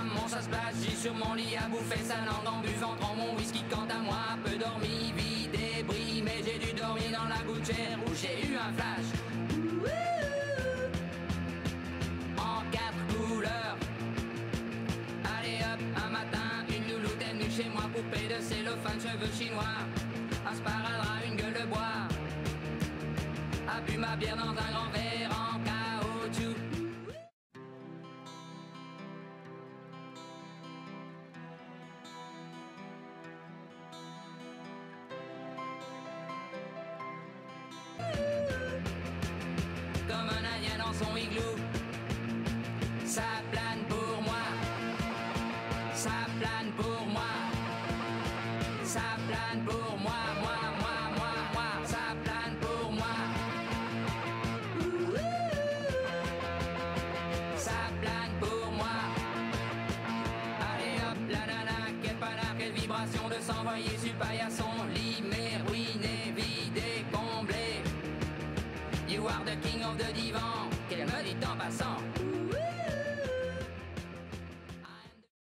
femme, mon chasse-plage, j'ai sur mon lit à bouffer sa langue en buvant trop mon whisky. Quant à moi, peu dormi, vie débris, mais j'ai dû dormir dans la gouttière où j'ai eu un flash. En quatre couleurs. Allez hop, un matin, une louloute est venue chez moi, poupée de cellophane, cheveux chinois. Un sparadrap, une gueule de bois. A bu ma bière dans un grand verre Ça plane pour moi, moi, moi, moi, moi. Ça plane pour moi. Ça plane pour moi. Allez hop, la nana, quelle panard, quelle vibration de s'envoyer sur paillasson. Limé, ruiné, vidé, comblé. You are the king of the divan. Qu'elle me dit en passant.